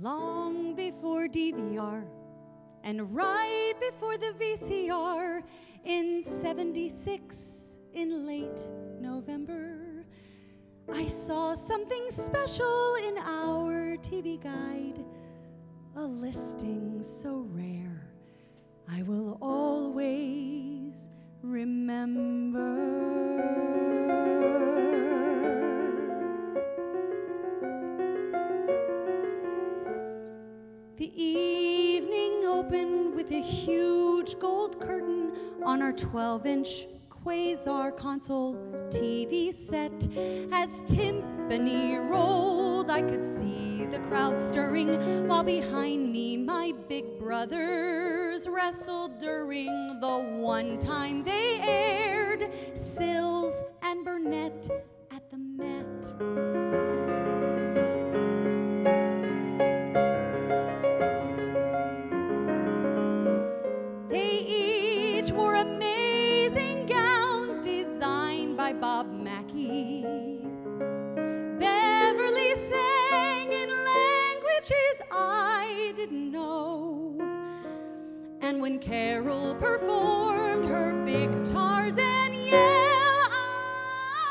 Long before DVR and right before the VCR in 76 in late November, I saw something special in our TV guide, a listing so rare. I will always Evening opened with a huge gold curtain on our 12 inch Quasar console TV set. As timpani rolled, I could see the crowd stirring, while behind me, my big brothers wrestled during the one time they aired Bob Mackie. Beverly sang in languages I didn't know. And when Carol performed her big Tarzan yell, ah,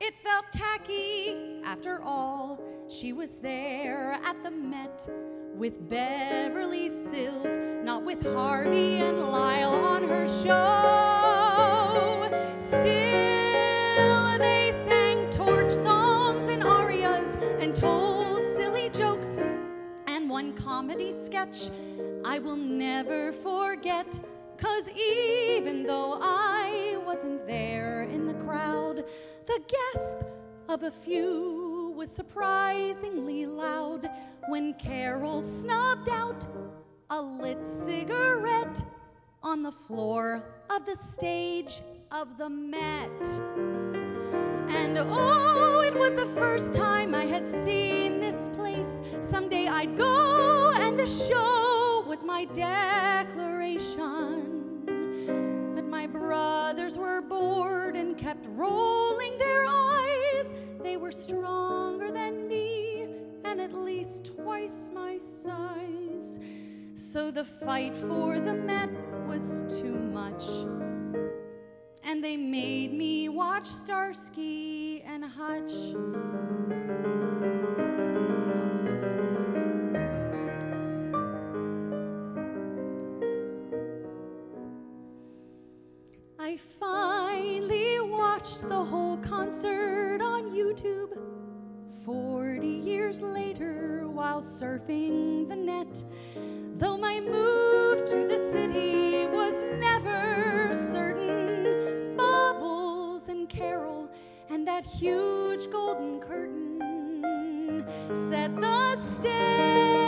it felt tacky. After all, she was there at the Met with Beverly Sills, not with Harvey and Lyle on her show. Still, they sang torch songs and arias and told silly jokes and one comedy sketch I will never forget. Cause even though I wasn't there in the crowd, the gasp of a few was surprisingly loud when Carol snubbed out a lit cigarette on the floor of the stage of the Met. And oh, it was the first time I had seen this place. Someday I'd go, and the show was my declaration. But my brothers were bored and kept rolling twice my size. So the fight for the Met was too much. And they made me watch Starsky and Hutch. I finally watched the whole concert on YouTube 40 years later while surfing the net. Though my move to the city was never certain, Bubbles and Carol and that huge golden curtain set the stage.